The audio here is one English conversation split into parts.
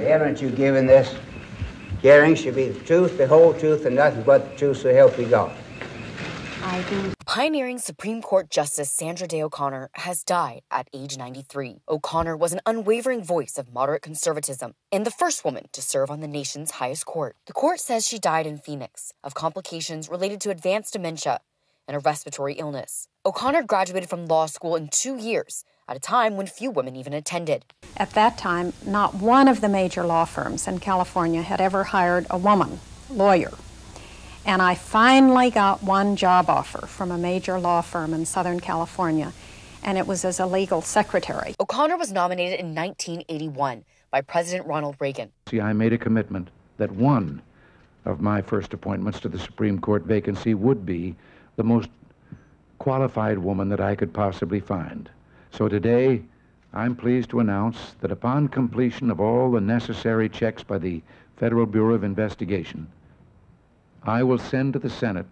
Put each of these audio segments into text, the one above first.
The evidence you give in this hearing should be the truth, the whole truth, and nothing but the truth, so help you God. I do. Pioneering Supreme Court Justice Sandra Day O'Connor has died at age 93. O'Connor was an unwavering voice of moderate conservatism and the first woman to serve on the nation's highest court. The court says she died in Phoenix of complications related to advanced dementia and a respiratory illness. O'Connor graduated from law school in two years at a time when few women even attended. At that time, not one of the major law firms in California had ever hired a woman lawyer. And I finally got one job offer from a major law firm in Southern California, and it was as a legal secretary. O'Connor was nominated in 1981 by President Ronald Reagan. See, I made a commitment that one of my first appointments to the Supreme Court vacancy would be the most qualified woman that I could possibly find. So today, I'm pleased to announce that upon completion of all the necessary checks by the Federal Bureau of Investigation, I will send to the Senate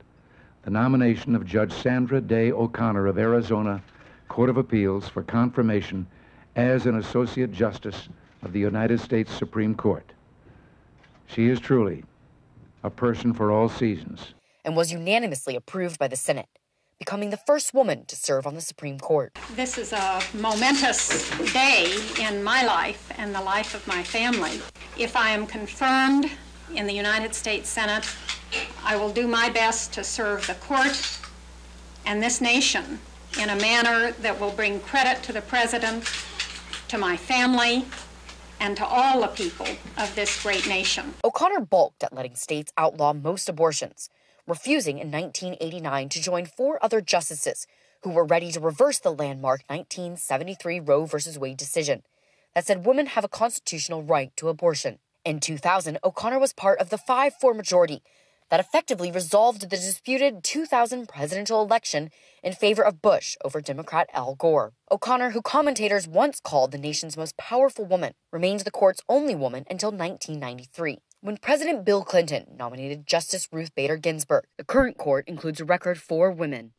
the nomination of Judge Sandra Day O'Connor of Arizona Court of Appeals for confirmation as an Associate Justice of the United States Supreme Court. She is truly a person for all seasons. And was unanimously approved by the Senate, becoming the first woman to serve on the Supreme Court. This is a momentous day in my life and the life of my family. If I am confirmed in the United States Senate, I will do my best to serve the court and this nation in a manner that will bring credit to the President, to my family, and to all the people of this great nation. O'Connor balked at letting states outlaw most abortions, refusing in 1989 to join four other justices who were ready to reverse the landmark 1973 Roe v. Wade decision that said women have a constitutional right to abortion. In 2000, O'Connor was part of the 5 4 majority that effectively resolved the disputed 2000 presidential election in favor of Bush over Democrat Al Gore. O'Connor, who commentators once called the nation's most powerful woman, remained the court's only woman until 1993 when President Bill Clinton nominated Justice Ruth Bader Ginsburg. The current court includes a record four women.